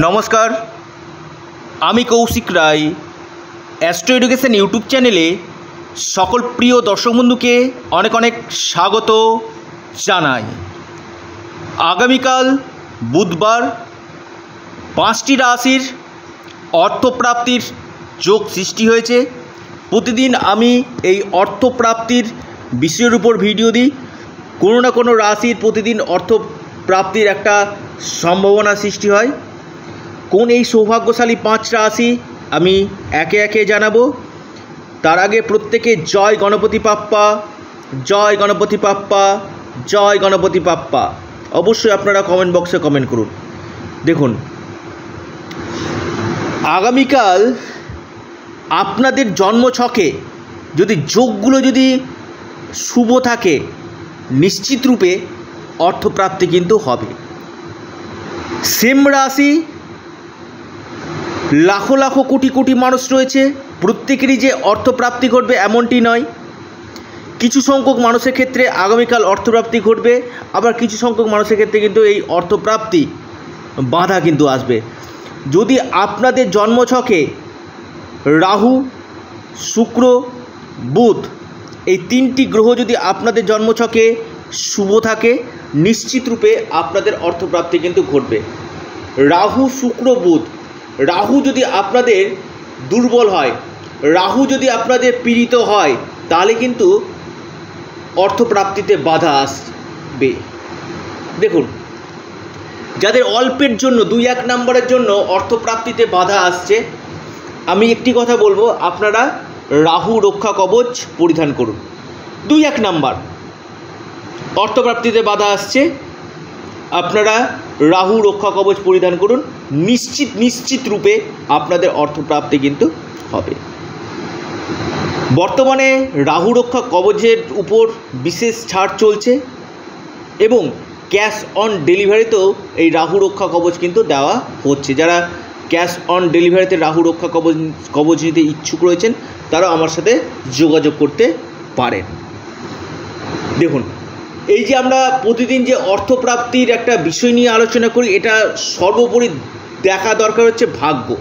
নমস্কার। আমি Koushik Roy astro education YouTube চ্যানেলে সকল প্রিয় দর্শক বন্ধুকে অনেক অনেক স্বাগত জানাই। আগামীকাল বুধবার পাঁচটি রাশির অর্থপ্রাপ্তির যোগ সৃষ্টি হয়েছে। প্রতিদিন আমি এই অর্থপ্রাপ্তির বিষয়ের উপর ভিডিও দিই। কোনো না কোনো রাশির প্রতিদিন অর্থ প্রাপ্তির একটা সম্ভাবনা সৃষ্টি হয়। কোন এই সৌভাগ্যশালী পাঁচ রাশি আমি একে একে জানাব। তার আগে প্রত্যেকে জয় গণপতি পাপ্পা, জয় গণপতি পাপ্পা, জয় গণপতি পাপ্পা। অবশ্যই আপনারা কমেন্ট বক্সে কমেন্ট করুন। দেখুন, আগামীকাল আপনাদের জন্মছকে যদি যোগগুলো যদি শুভ থাকে, নিশ্চিত রূপে অর্থপ্রাপ্তি কিন্তু হবে। সেম রাশি লাখো লাখো কোটি কোটি মানুষ রয়েছে। প্রত্যেকেরই যে অর্থপ্রাপ্তি ঘটবে এমনটি নয়। কিছু সংখ্যক মানুষের ক্ষেত্রে আগামীকাল অর্থপ্রাপ্তি ঘটবে, আবার কিছু সংখ্যক মানুষের ক্ষেত্রে কিন্তু এই অর্থপ্রাপ্তি বাধা কিন্তু আসবে। যদি আপনাদের জন্মছকে রাহু, শুক্র, বুধ এই তিনটি গ্রহ যদি আপনাদের জন্মছকে শুভ থাকে, নিশ্চিত রূপে আপনাদের অর্থপ্রাপ্তি কিন্তু ঘটবে। রাহু, শুক্র, বুধ রাহু যদি আপনাদের দুর্বল হয়, রাহু যদি আপনাদের পীড়িত হয়, তাহলে কিন্তু অর্থপ্রাপ্তিতে বাধা আসবে। দেখুন, যাদের অল্পের জন্য, দুই এক নম্বরের জন্য অর্থপ্রাপ্তিতে বাধা আসছে, আমি একটি কথা বলব, আপনারা রাহু রক্ষা কবচ পরিধান করুন। দুই এক নাম্বার, অর্থপ্রাপ্তিতে বাধা আসছে আপনারা রাহু রক্ষা কবচ পরিধান করুন। নিশ্চিত নিশ্চিত রূপে আপনাদের অর্থপ্রাপ্তি কিন্তু হবে। বর্তমানে রাহু রক্ষা কবচের উপর বিশেষ ছাড় চলছে এবং ক্যাশ অন ডেলিভারিতেও এই রাহু রক্ষা কবচ কিন্তু দেওয়া হচ্ছে। যারা ক্যাশ অন ডেলিভারিতে রাহু রক্ষা কবচ কবচ নিতে ইচ্ছুক রয়েছেন তারা আমার সাথে যোগাযোগ করতে পারেন। দেখুন এই যে আমরা প্রতিদিন যে অর্থপ্রাপ্তির একটা বিষয় নিয়ে আলোচনা করি, এটা সর্বোপরি দেখা দরকার হচ্ছে ভাগ্য।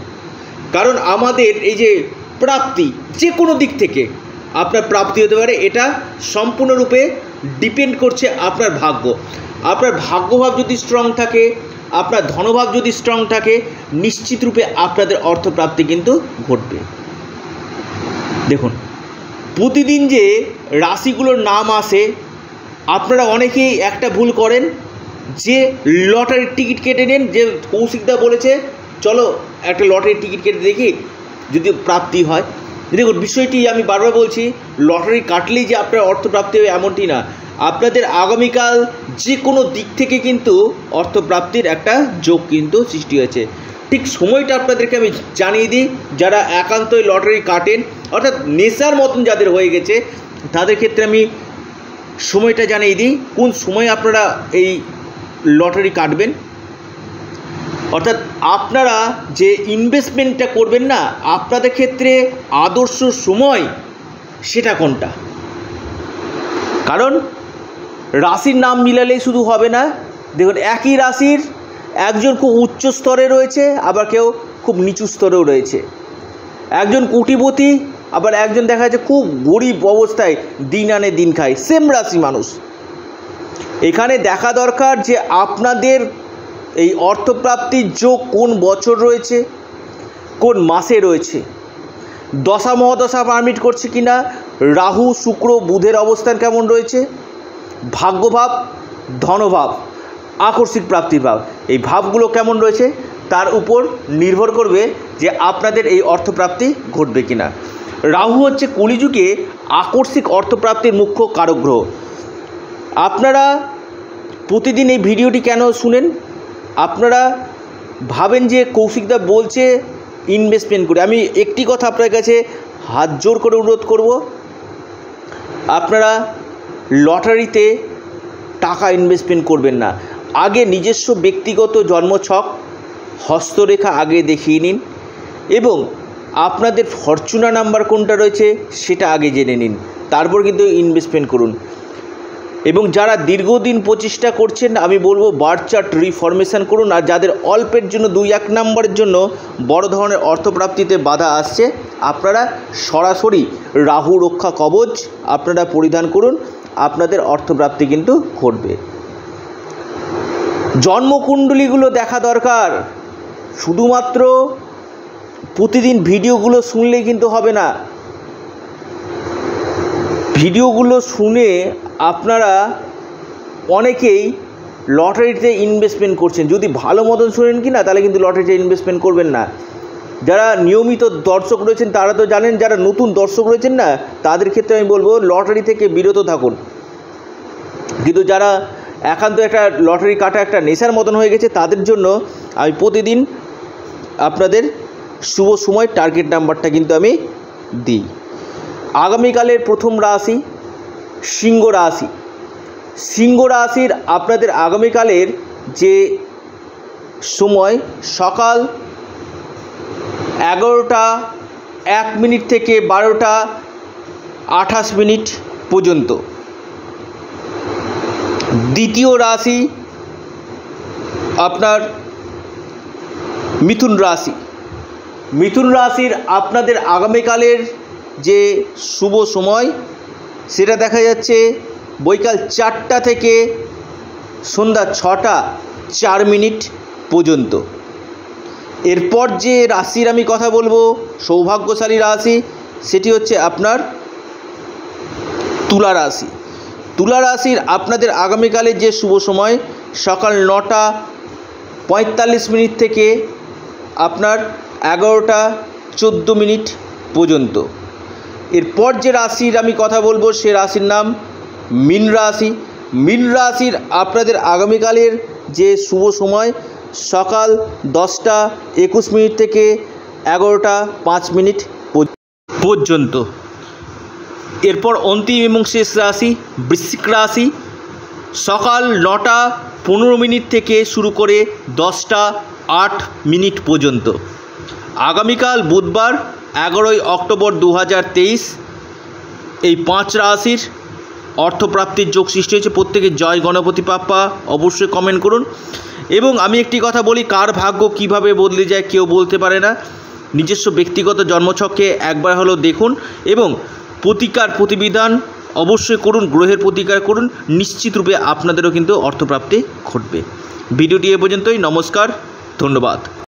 কারণ আমাদের এই যে প্রাপ্তি, যে কোনো দিক থেকে আপনার প্রাপ্তি হতে পারে, এটা সম্পূর্ণরূপে ডিপেন্ড করছে আপনার ভাগ্য। আপনার ভাগ্যভাব যদি স্ট্রং থাকে, আপনার ধনভাব যদি স্ট্রং থাকে নিশ্চিত রূপে আপনাদের অর্থপ্রাপ্তি কিন্তু ঘটবে। দেখুন, প্রতিদিন যে রাশিগুলোর নাম আসে আপনারা অনেকেই একটা ভুল করেন, যে লটারির টিকিট কেটে নেন, যে কৌশিকদা বলেছে, চলো একটা লটারির টিকিট কেটে দেখি, যদি প্রাপ্তি হয়। দেখুন, বিষয়টি আমি বারবার বলছি, লটারি কাটলেই যে আপনার অর্থপ্রাপ্তি হবে এমনটি না। আপনাদের আগামীকাল যে কোনো দিক থেকে কিন্তু অর্থপ্রাপ্তির একটা যোগ কিন্তু সৃষ্টি হয়েছে। ঠিক সময়টা আপনাদেরকে আমি জানিয়ে দিই, যারা একান্তই লটারি কাটেন, অর্থাৎ নেশার মতন যাদের হয়ে গেছে, তাদের ক্ষেত্রে আমি সময়টা জানিয়ে দিই। কোন সময় আপনারা এই লটারি কাটবেন? অর্থাৎ আপনারা যে ইনভেস্টমেন্টটা করবেন না, আপনাদের ক্ষেত্রে আদর্শ সময় সেটা কোনটা? কারণ রাশির নাম মিলালেই শুধু হবে না। দেখুন, একই রাশির একজন খুব উচ্চ স্তরে রয়েছে, আবার কেউ খুব নিচু স্তরেও রয়েছে। একজন কোটিপতি আবার একজন দেখা যাচ্ছে খুব গরিব অবস্থায় দিন আনে দিন খায়, সেম রাশি মানুষ। এখানে দেখা দরকার যে আপনাদের এই অর্থপ্রাপ্তির যোগ কোন বছর রয়েছে, কোন মাসে রয়েছে। দশা মহাদশা পারমিট করছে কিনা, রাহু, শুক্র, বুধের অবস্থান কেমন রয়েছে, ভাগ্যভাব, ধনভাব, আকস্মিক প্রাপ্তির ভাব, এই ভাবগুলো কেমন রয়েছে, তার উপর নির্ভর করবে যে আপনাদের এই অর্থপ্রাপ্তি ঘটবে কিনা। রাহু হচ্ছে কলিযুগে আকস্মিক অর্থপ্রাপ্তির মুখ্য কারক গ্রহ আপনারা প্রতিদিন এই ভিডিওটি কেন শুনেন? আপনারা ভাবেন যে কৌশিকদা বলছে ইনভেস্টমেন্ট করে। আমি একটি কথা আপনার কাছে হাত জোর করে অনুরোধ করব। আপনারা লটারিতে টাকা ইনভেস্টমেন্ট করবেন না। আগে নিজস্ব ব্যক্তিগত জন্মছক, হস্তরেখা আগে দেখিয়ে নিন এবং আপনাদের ফরচুনা নাম্বার কোনটা রয়েছে সেটা আগে জেনে নিন, তারপর কিন্তু ইনভেস্টমেন্ট করুন। এবং যারা দীর্ঘদিন প্রচেষ্টা করছেন, আমি বলব বার্থ চার্ট রিফরমেশন করুন, আর যাদের অল্পের জন্য দুই এক নম্বরের জন্য বড় ধরনের অর্থপ্রাপ্তিতে বাধা আসছে, আপনারা সরাসরি রাহু রক্ষা কবচ আপনারা পরিধান করুন, আপনাদের অর্থপ্রাপ্তি কিন্তু ঘটবে। জন্মকুণ্ডলীগুলো দেখা দরকার, শুধুমাত্র প্রতিদিন ভিডিওগুলো শুনলেই কিন্তু হবে না। ভিডিওগুলো শুনে আপনারা অনেকেই লটারিতে ইনভেস্টমেন্ট করছেন। যদি ভালো মতন শুনেন কি না তাহলে কিন্তু লটারিতে ইনভেস্টমেন্ট করবেন না। যারা নিয়মিত দর্শক রয়েছেন, তারা তো জানেন, যারা নতুন দর্শক রয়েছেন না, তাদের ক্ষেত্রে আমি বলব, লটারি থেকে বিরত থাকুন। কিন্তু যারা একান্ত একটা লটারি কাটা একটা নেশার মতন হয়ে গেছে, তাদের জন্য আমি প্রতিদিন আপনাদের শুভ সময় টার্গেট নাম্বারটা কিন্তু আমি দিই। আগামীকালের প্রথম রাশি সিংহ রাশি। সিংহ রাশির আপনাদের আগামীকালের যে সময়, সকাল এগারোটা, এক মিনিট থেকে বারোটা, আঠাশ মিনিট পর্যন্ত। দ্বিতীয় রাশি আপনার মিথুন রাশি। মিথুন রাশির আপনাদের আগামীকালের যে শুভ সময়, সেটা দেখা যাচ্ছে বৈকাল চারটা থেকে সন্ধ্যা ছটা চার মিনিট পর্যন্ত। এরপর যে রাশির আমি কথা বলব, সৌভাগ্যশালী রাশি, সেটি হচ্ছে আপনার তুলা রাশি। তুলা রাশির আপনাদের আগামীকালের যে শুভ সময়, সকাল নটা পঁয়তাল্লিশ মিনিট থেকে আপনার এগারোটা চোদ্দ মিনিট পর্যন্ত। এরপর যে রাশির আমি কথা বলব, সে রাশির নাম মীন রাশি। মীন রাশির আপনাদের আগামীকালের যে শুভ সময়, সকাল দশটা একুশ মিনিট থেকে এগারোটা পাঁচ মিনিট পর্যন্ত। এরপর অন্তিম এবং শেষ রাশি বৃশ্চিক রাশি। সকাল নটা পনেরো মিনিট থেকে শুরু করে দশটা আট মিনিট পর্যন্ত। আগামীকাল বুধবার এগারোই অক্টোবর দু হাজার তেইশ, এই পাঁচ রাশির অর্থপ্রাপ্তির যোগ সৃষ্টি হয়েছে। প্রত্যেকে জয় গণপতি পাপ্পা, অবশ্যই কমেন্ট করুন। এবং আমি একটি কথা বলি, কার ভাগ্য কীভাবে বদলে যায় কেউ বলতে পারে না। নিজস্ব ব্যক্তিগত জন্মছককে একবার হলেও দেখুন এবং প্রতিকার প্রতিবিধান অবশ্যই করুন, গ্রহের প্রতিকার করুন। নিশ্চিত রূপে আপনাদেরও কিন্তু অর্থপ্রাপ্তি ঘটবে। ভিডিওটি এ পর্যন্তই, নমস্কার, ধন্যবাদ।